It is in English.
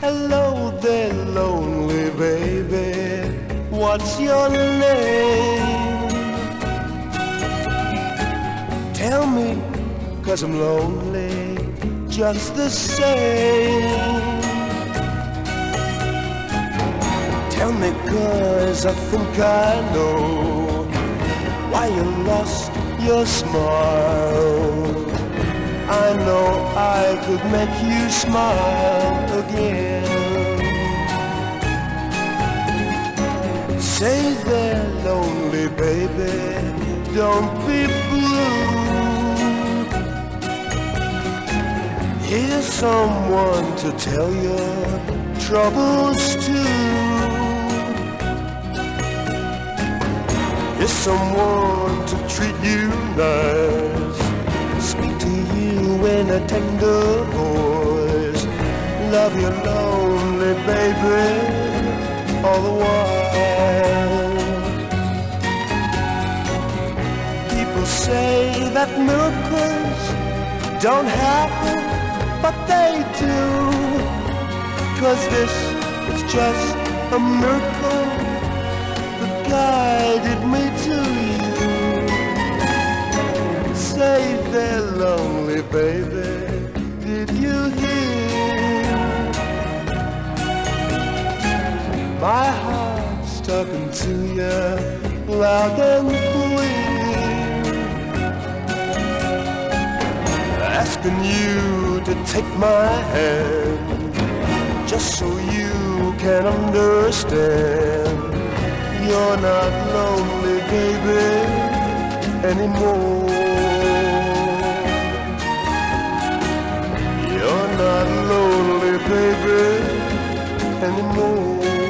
Hello there, lonely baby. What's your name? Tell me, cause I'm lonely just the same. Tell me, cause I think I know why you lost your smile. I know I could make you smile again. Say there lonely, baby, don't be blue. Here's someone to tell your troubles to. Here's someone to treat you nice. Tender voice. Love you lonely, baby all the while. People say that miracles don't happen, but they do. Cause this is just a miracle that guided me lonely, baby. Did you hear? My heart's talking to you loud and clear Asking you to take my hand Just so you can understand You're not lonely, baby, anymore anymore.